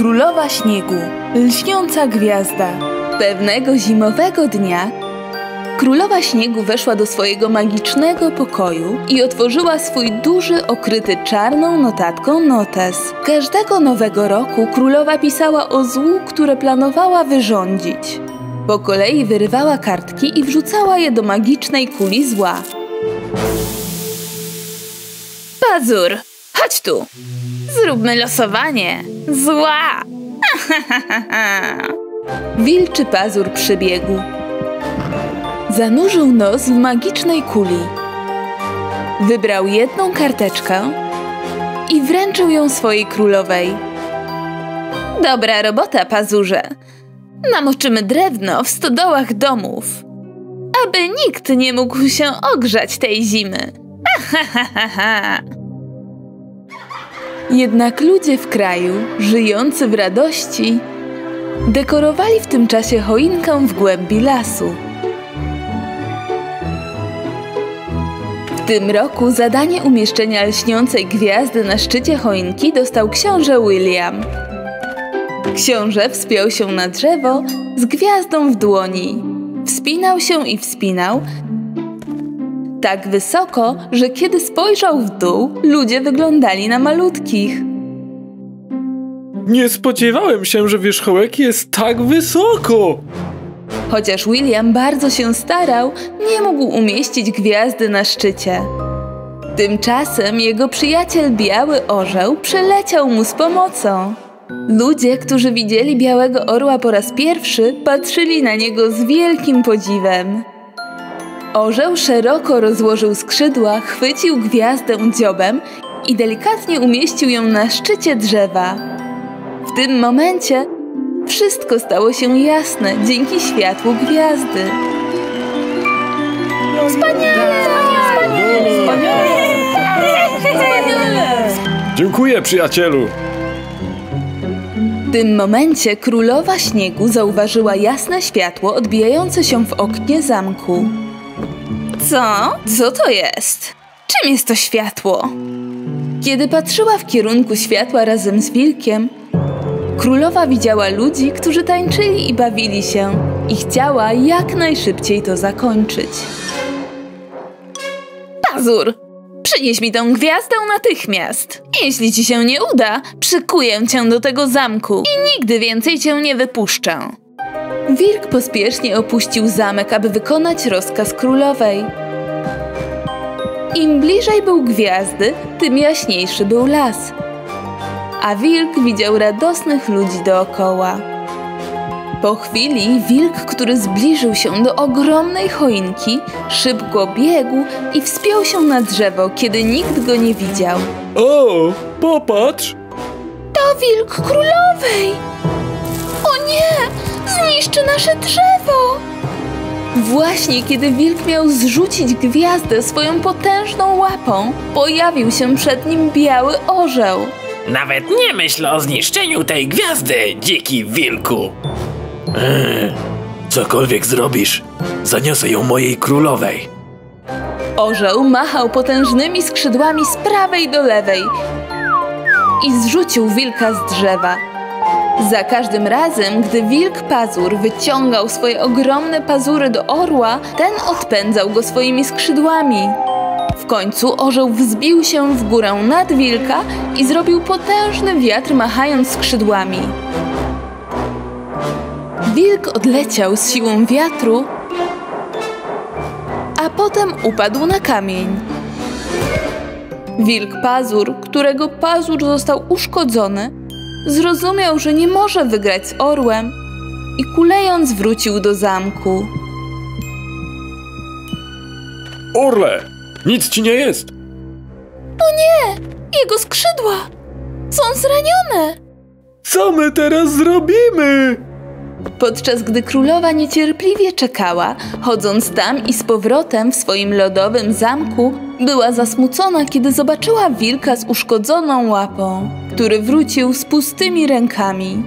Królowa Śniegu, lśniąca gwiazda. Pewnego zimowego dnia Królowa Śniegu weszła do swojego magicznego pokoju i otworzyła swój duży, okryty czarną notatką notes. Każdego nowego roku królowa pisała o złu, które planowała wyrządzić. Po kolei wyrywała kartki i wrzucała je do magicznej kuli zła. Pazur, chodź tu. Zróbmy losowanie. Zła. Wilczy pazur przybiegł. Zanurzył nos w magicznej kuli. Wybrał jedną karteczkę i wręczył ją swojej królowej. Dobra robota, pazurze. Namoczymy drewno w stodołach domów, aby nikt nie mógł się ogrzać tej zimy. Jednak ludzie w kraju, żyjący w radości, dekorowali w tym czasie choinkę w głębi lasu. W tym roku zadanie umieszczenia lśniącej gwiazdy na szczycie choinki dostał książę William. Książę wspiął się na drzewo z gwiazdą w dłoni. Wspinał się i wspinał, tak wysoko, że kiedy spojrzał w dół, ludzie wyglądali na malutkich. Nie spodziewałem się, że wierzchołek jest tak wysoko. Chociaż William bardzo się starał, nie mógł umieścić gwiazdy na szczycie. Tymczasem jego przyjaciel Biały Orzeł przeleciał mu z pomocą. Ludzie, którzy widzieli Białego Orła po raz pierwszy, patrzyli na niego z wielkim podziwem. Orzeł szeroko rozłożył skrzydła, chwycił gwiazdę dziobem i delikatnie umieścił ją na szczycie drzewa. W tym momencie wszystko stało się jasne dzięki światłu gwiazdy. Wspaniale! Wspaniale! Dziękuję, przyjacielu. W tym momencie królowa śniegu zauważyła jasne światło odbijające się w oknie zamku. Co? Co to jest? Czym jest to światło? Kiedy patrzyła w kierunku światła razem z wilkiem, królowa widziała ludzi, którzy tańczyli i bawili się i chciała jak najszybciej to zakończyć. Pazur! Przynieś mi tą gwiazdę natychmiast! Jeśli ci się nie uda, przykuję cię do tego zamku i nigdy więcej cię nie wypuszczę. Wilk pospiesznie opuścił zamek, aby wykonać rozkaz królowej. Im bliżej był gwiazdy, tym jaśniejszy był las. A wilk widział radosnych ludzi dookoła. Po chwili wilk, który zbliżył się do ogromnej choinki, szybko biegł i wspiął się na drzewo, kiedy nikt go nie widział. O, popatrz. To wilk królowej! O nie! Zniszczy nasze drzewo! Właśnie kiedy wilk miał zrzucić gwiazdę swoją potężną łapą, pojawił się przed nim biały orzeł. Nawet nie myśl o zniszczeniu tej gwiazdy, dziki wilku. Eee, cokolwiek zrobisz, zaniosę ją mojej królowej. Orzeł machał potężnymi skrzydłami z prawej do lewej i zrzucił wilka z drzewa. Za każdym razem, gdy wilk pazur wyciągał swoje ogromne pazury do orła, ten odpędzał go swoimi skrzydłami. W końcu orzeł wzbił się w górę nad wilka i zrobił potężny wiatr machając skrzydłami. Wilk odleciał z siłą wiatru, a potem upadł na kamień. Wilk pazur, którego pazur został uszkodzony, zrozumiał, że nie może wygrać z orłem i kulejąc wrócił do zamku. Orle, nic ci nie jest. O nie! Jego skrzydła są zranione! Co my teraz zrobimy? Podczas gdy królowa niecierpliwie czekała, chodząc tam i z powrotem w swoim lodowym zamku, była zasmucona, kiedy zobaczyła wilka z uszkodzoną łapą, który wrócił z pustymi rękami.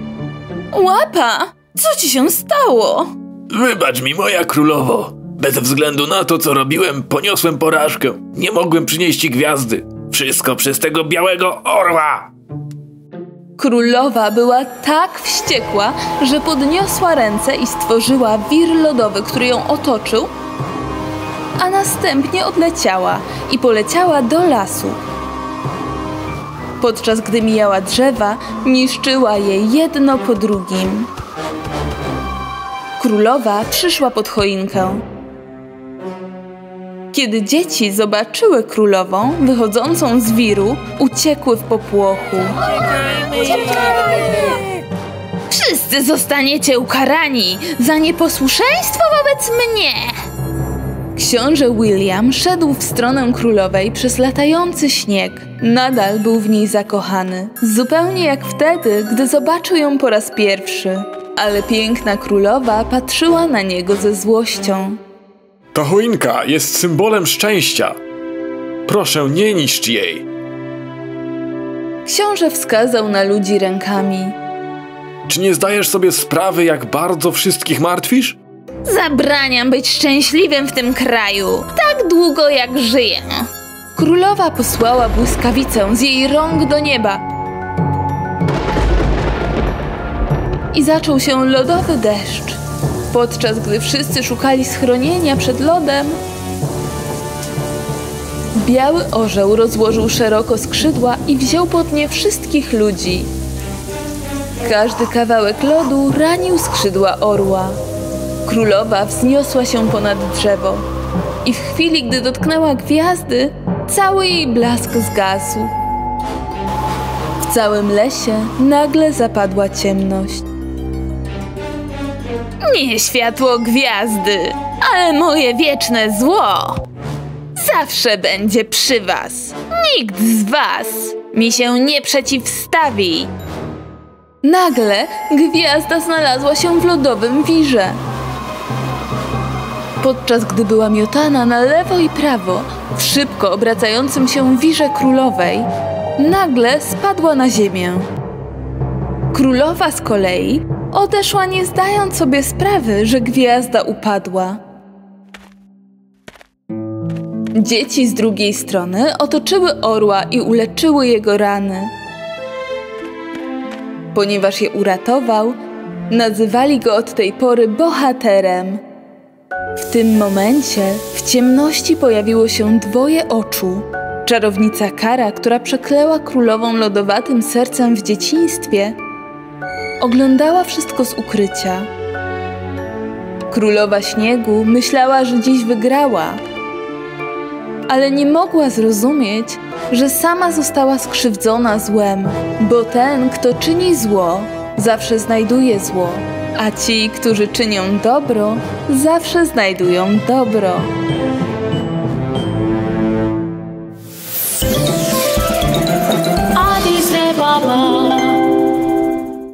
Łapa! Co ci się stało? Wybacz mi, moja królowo. Bez względu na to, co robiłem, poniosłem porażkę. Nie mogłem przynieść ci gwiazdy. Wszystko przez tego białego orła. Królowa była tak wściekła, że podniosła ręce i stworzyła wir lodowy, który ją otoczył, a następnie odleciała i poleciała do lasu. Podczas gdy mijała drzewa, niszczyła je jedno po drugim. Królowa przyszła pod choinkę. Kiedy dzieci zobaczyły królową wychodzącą z wiru, uciekły w popłochu. Wszyscy zostaniecie ukarani za nieposłuszeństwo wobec mnie! Książę William szedł w stronę królowej przez latający śnieg. Nadal był w niej zakochany, zupełnie jak wtedy, gdy zobaczył ją po raz pierwszy. Ale piękna królowa patrzyła na niego ze złością. Ta choinka jest symbolem szczęścia. Proszę, nie niszcz jej. Książę wskazał na ludzi rękami. Czy nie zdajesz sobie sprawy, jak bardzo wszystkich martwisz? Zabraniam być szczęśliwym w tym kraju, tak długo jak żyję. Królowa posłała błyskawicę z jej rąk do nieba. I zaczął się lodowy deszcz. Podczas gdy wszyscy szukali schronienia przed lodem, biały orzeł rozłożył szeroko skrzydła i wziął pod nie wszystkich ludzi. Każdy kawałek lodu ranił skrzydła orła. Królowa wzniosła się ponad drzewo i w chwili, gdy dotknęła gwiazdy, cały jej blask zgasł. W całym lesie nagle zapadła ciemność. Nie światło gwiazdy, ale moje wieczne zło zawsze będzie przy was. Nikt z was mi się nie przeciwstawi. Nagle gwiazda znalazła się w lodowym wirze. Podczas gdy była miotana na lewo i prawo w szybko obracającym się wirze królowej, nagle spadła na ziemię. Królowa z kolei odeszła nie zdając sobie sprawy, że gwiazda upadła. Dzieci z drugiej strony otoczyły orła i uleczyły jego rany. Ponieważ je uratował, nazywali go od tej pory bohaterem. W tym momencie w ciemności pojawiło się dwoje oczu. Czarownica Kara, która przekleła królową lodowatym sercem w dzieciństwie, Oglądała wszystko z ukrycia. Królowa śniegu myślała, że dziś wygrała, ale nie mogła zrozumieć, że sama została skrzywdzona złem, bo ten, kto czyni zło, zawsze znajduje zło, a ci, którzy czynią dobro, zawsze znajdują dobro. Addis Ababa.